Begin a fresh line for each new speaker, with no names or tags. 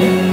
you.